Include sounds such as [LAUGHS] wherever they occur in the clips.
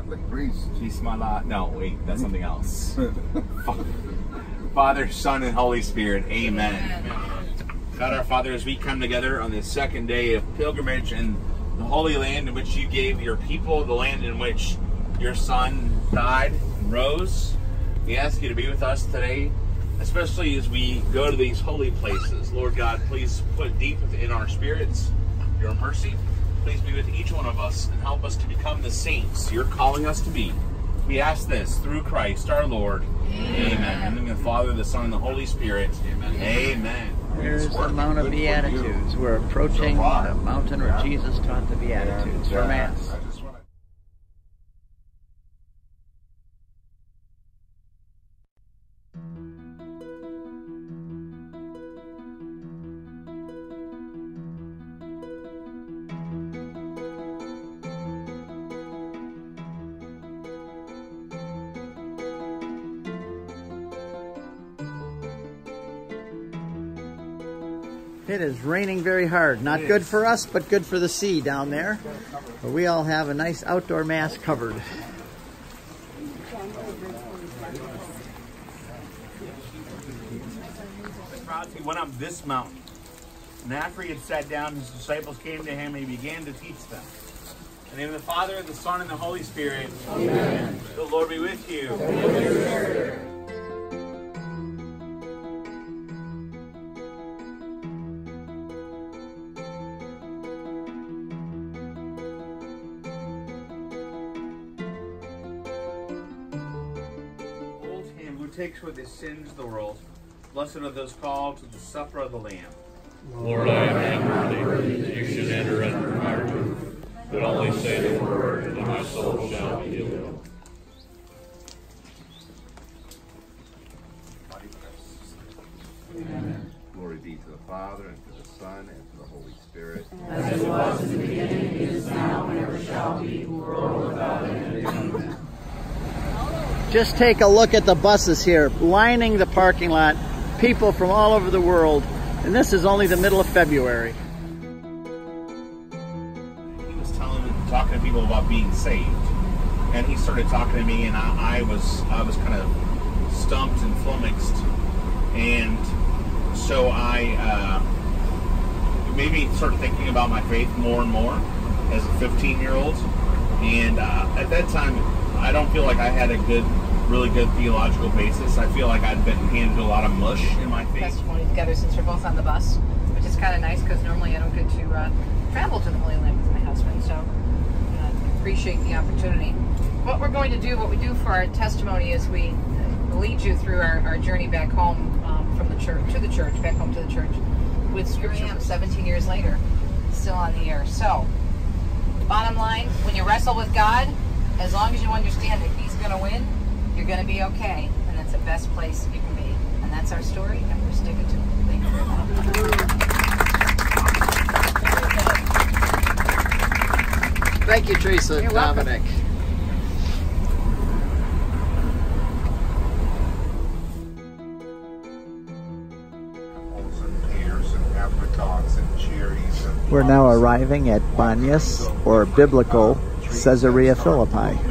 Catholic priest. Chismala. No, wait, that's something else. [LAUGHS] Father, Son, and Holy Spirit. Amen. God our Father, as we come together on this second day of pilgrimage in the Holy Land in which you gave your people, the land in which your Son died and rose, we ask you to be with us today, especially as we go to these holy places. Lord God, please put deep within our spirits your mercy. Please be with each one of us and help us to become the saints you're calling us to be. We ask this through Christ our Lord. Amen. Amen. In the name of the Father, the Son, and the Holy Spirit. Amen. Amen. Here's the Mount of Beatitudes. We're approaching the mountain where Jesus taught the Beatitudes for Mass. It is raining very hard. Not good for us, but good for the sea down there. But we all have a nice outdoor mass covered. He went up this mountain. And after he had sat down, his disciples came to him and he began to teach them. In the name of the Father, and the Son, and the Holy Spirit. Amen. The Lord be with you. Behold him takes with his sins the world. Blessed are those called to the supper of the Lamb. Lord, I am not worthy that you should enter under my roof, but only say the word, and my soul shall be healed. Glory be to the Father, and to the Son, and to the Holy Spirit. Just take a look at the buses here, lining the parking lot. People from all over the world. And this is only the middle of February. He was telling talking to people about being saved. And he started talking to me and I, I was I was kind of stumped and flummoxed. And so I uh, made me start thinking about my faith more and more as a 15 year old. And uh, at that time, I don't feel like I had a good, really good theological basis. I feel like I'd been handed a lot of mush in my faith. testimony together since we're both on the bus, which is kind of nice because normally I don't get to uh, travel to the Holy Land with my husband, so uh, appreciate the opportunity. What we're going to do, what we do for our testimony is we lead you through our, our journey back home um, from the church to the church, back home to the church, with scripture from 17 years later, still on the air. So, bottom line, when you wrestle with God, as long as you understand that He's going to win, you're going to be okay, and that's the best place you can be. And that's our story, and we're sticking to it. Thank you very much. Thank you, Teresa You're welcome. Dominic. Apples and pears and apricots and cherries. And We're now arriving at Banias, or biblical Caesarea Philippi.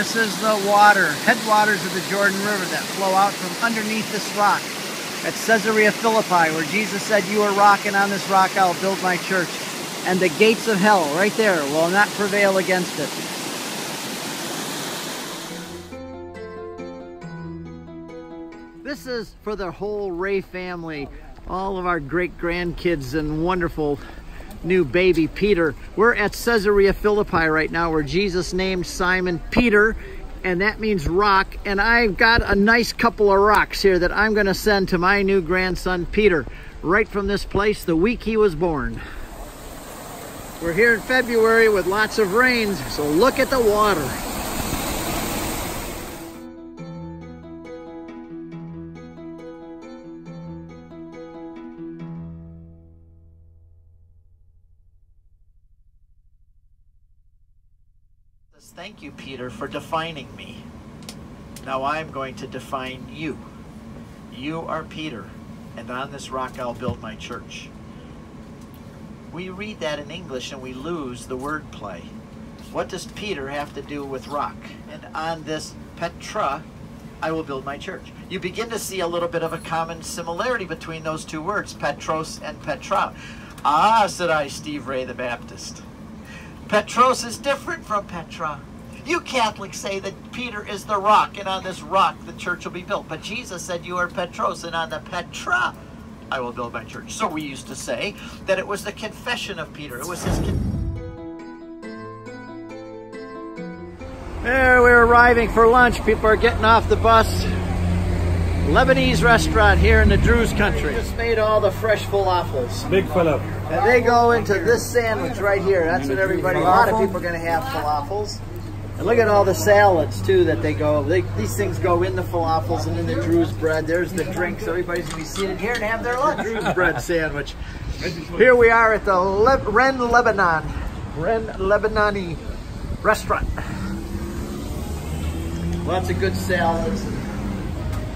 This is the water, headwaters of the Jordan River that flow out from underneath this rock at Caesarea Philippi, where Jesus said, You are rock, and on this rock I'll build my church. And the gates of hell, right there, will not prevail against it. This is for the whole Ray family, all of our great grandkids and wonderful new baby Peter. We're at Caesarea Philippi right now where Jesus named Simon Peter and that means rock and I've got a nice couple of rocks here that I'm going to send to my new grandson Peter right from this place the week he was born. We're here in February with lots of rains so look at the water. Peter, for defining me. Now I'm going to define you. You are Peter, and on this rock I'll build my church. We read that in English and we lose the word play. What does Peter have to do with rock? And on this Petra, I will build my church. You begin to see a little bit of a common similarity between those two words, Petros and Petra. Ah, said I, Steve Ray the Baptist. Petros is different from Petra. You Catholics say that Peter is the rock, and on this rock the church will be built. But Jesus said, You are Petros, and on the Petra I will build my church. So we used to say that it was the confession of Peter. It was his. There, we're arriving for lunch. People are getting off the bus. Lebanese restaurant here in the Druze country. Just made all the fresh falafels. Big fella. And they go into this sandwich right here. That's what everybody, a lot of people are going to have falafels. And look at all the salads too that they go, they, these things go in the falafels and in the Druze bread. There's the drinks. Everybody's going to be seated here and have their lunch. Druze bread sandwich. Here we are at the Le Ren Lebanon, Ren Lebanani restaurant. Lots of good salads.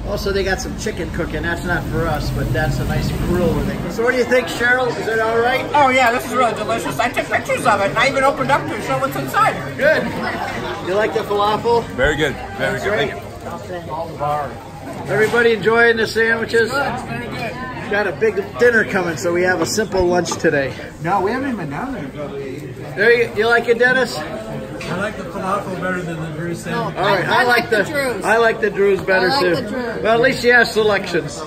Also, they got some chicken cooking. That's not for us, but that's a nice grill where they. So, what do you think, Cheryl? Is it all right? Oh yeah, this is really delicious. I took pictures of it and I even opened up to show what's inside. Good. You like the falafel? Very good. Very good. Great. Thank you. Everybody enjoying the sandwiches? Good. Very good. Got a big dinner coming, so we have a simple lunch today. No, we haven't even done it. There you, you like it, Dennis? I like the falafel better than the Drew sandwich. All right, I, like, the, Druze. I like the Druze better I like too. the Druze. Well, at least you have selections. It's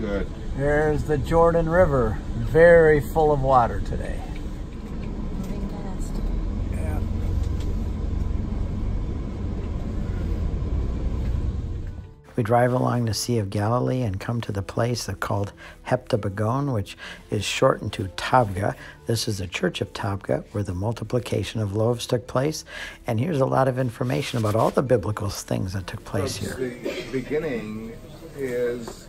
good. There's the Jordan River, very full of water today. Yeah. We drive along the Sea of Galilee and come to the place called Heptapegon, which is shortened to Tabgha. This is the church of Tabgha, where the multiplication of loaves took place. And here's a lot of information about all the biblical things that took place here. The beginning is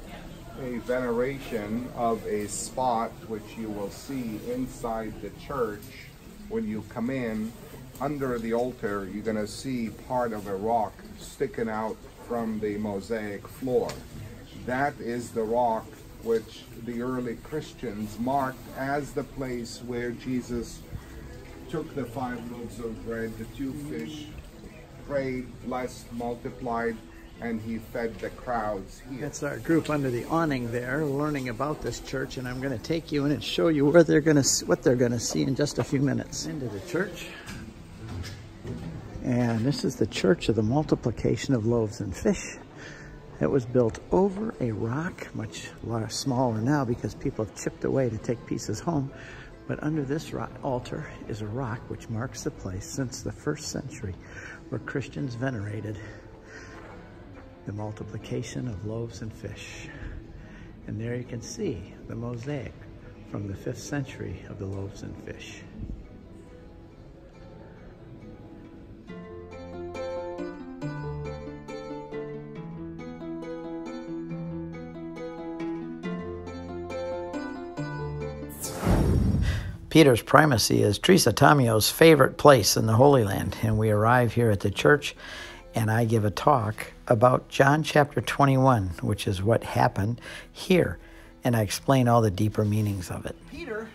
a veneration of a spot which you will see inside the church when you come in. Under the altar, you're going to see part of a rock sticking out from the mosaic floor. That is the rock which the early Christians marked as the place where Jesus took the five loaves of bread, the two fish, prayed, blessed, multiplied, and he fed the crowds here. That's our group under the awning there, learning about this church, and I'm going to take you in and show you where they're going to what they're going to see in just a few minutes. Into the church, and this is the church of the multiplication of loaves and fish. It was built over a rock, much smaller now because people have chipped away to take pieces home. But under this rock, altar is a rock which marks the place since the first century where Christians venerated the multiplication of loaves and fish. And there you can see the mosaic from the fifth century of the loaves and fish. Peter's primacy is Teresa Tamio's favorite place in the Holy Land, and we arrive here at the church, and I give a talk about John chapter 21, which is what happened here, and I explain all the deeper meanings of it. Peter,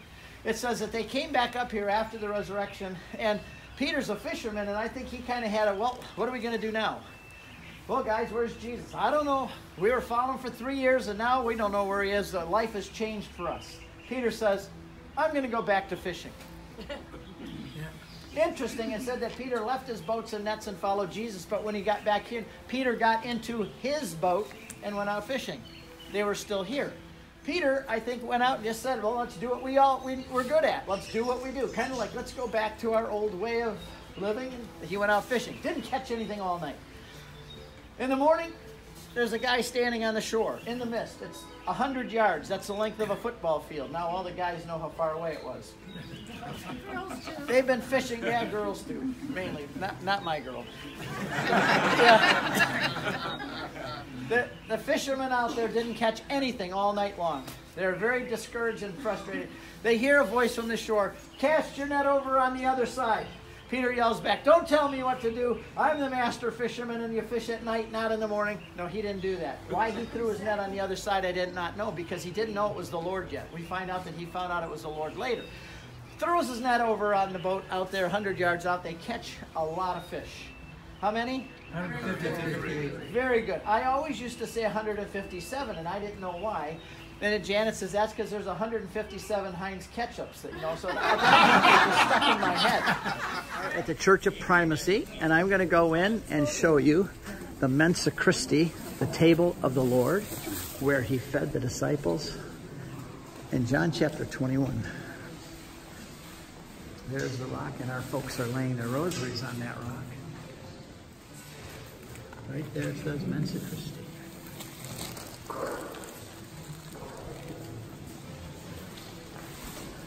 it says that they came back up here after the resurrection, and Peter's a fisherman, and I think he kind of had a, well, what are we going to do now? Well, guys, where's Jesus? I don't know. We were following for three years, and now we don't know where he is. Life has changed for us. Peter says, I'm going to go back to fishing. [LAUGHS] Interesting, it said that Peter left his boats and nets and followed Jesus, but when he got back here, Peter got into his boat and went out fishing. They were still here. Peter, I think, went out and just said, Well, let's do what we all, we, we're good at. Let's do what we do. Kind of like, let's go back to our old way of living. He went out fishing. Didn't catch anything all night. In the morning, there's a guy standing on the shore in the mist. It's a hundred yards. That's the length of a football field. Now all the guys know how far away it was. They've been fishing. Yeah, girls do mainly. Not not my girl. Yeah. [LAUGHS] The, the fishermen out there didn't catch anything all night long. They're very discouraged and frustrated. They hear a voice from the shore Cast your net over on the other side. Peter yells back, Don't tell me what to do. I'm the master fisherman and you fish at night, not in the morning. No, he didn't do that. Why he threw his net on the other side, I did not know because he didn't know it was the Lord yet. We find out that he found out it was the Lord later. Throws his net over on the boat out there, 100 yards out. They catch a lot of fish. How many? 150. Very good. I always used to say 157, and I didn't know why. Then Janet says that's because there's 157 Heinz ketchups, that, you know. So that was stuck in my head. At the Church of Primacy, and I'm going to go in and show you the Mensa Christi, the table of the Lord, where He fed the disciples. In John chapter 21. There's the rock, and our folks are laying their rosaries on that rock. Right there it says Mensa Christi.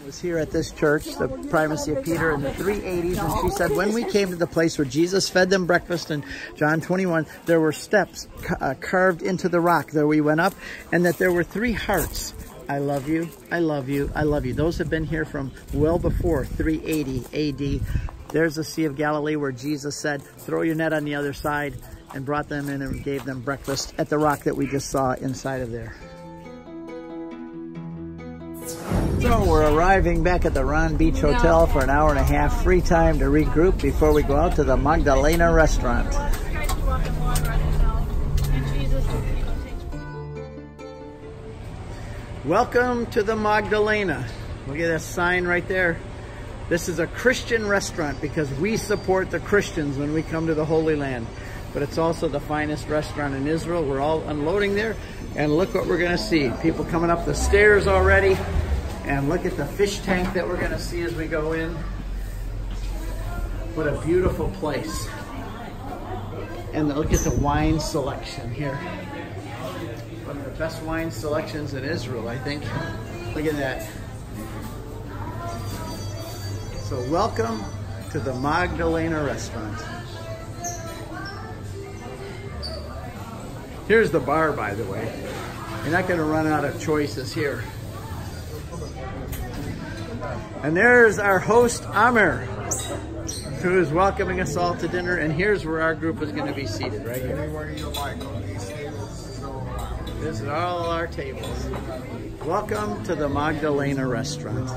was here at this church, the primacy of Peter in the 380s, and she said when we came to the place where Jesus fed them breakfast in John 21, there were steps uh, carved into the rock. There we went up, and that there were three hearts. I love you, I love you, I love you. Those have been here from well before 380 AD. There's the Sea of Galilee where Jesus said, throw your net on the other side, and brought them in and gave them breakfast at the rock that we just saw inside of there. So we're arriving back at the Ron Beach Hotel for an hour and a half free time to regroup before we go out to the Magdalena restaurant. Welcome to the Magdalena. Look at that sign right there. This is a Christian restaurant because we support the Christians when we come to the Holy Land. But it's also the finest restaurant in Israel. We're all unloading there. And look what we're going to see. People coming up the stairs already. And look at the fish tank that we're going to see as we go in. What a beautiful place. And look at the wine selection here. Of the best wine selections in Israel, I think. Look at that. So welcome to the Magdalena restaurant. Here's the bar, by the way. You're not going to run out of choices here. And there's our host, Amir, who is welcoming us all to dinner. And here's where our group is going to be seated, right here. This is all our tables. Welcome to the Magdalena restaurant.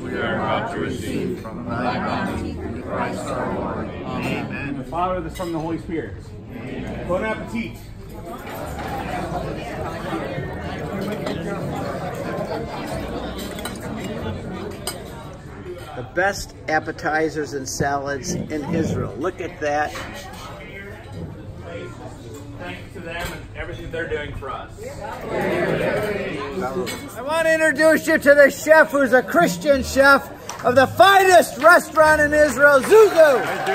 We are about to receive from thy bounty, Christ our Lord. Amen. The Father, the Son, and the Holy Spirit. Bon appetit. The best appetizers and salads in Israel. Look at that. Thanks to them and everything they're doing for us. I want to introduce you to the chef who's a Christian chef of the finest restaurant in Israel, Zuzu. Thank you.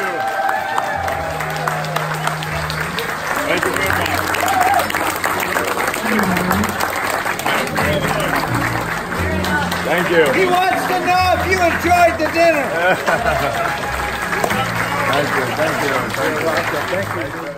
Thank you very much. Thank you. He wants to know if you enjoyed the dinner. [LAUGHS] Thank you. Thank you. Thank you. Thank you.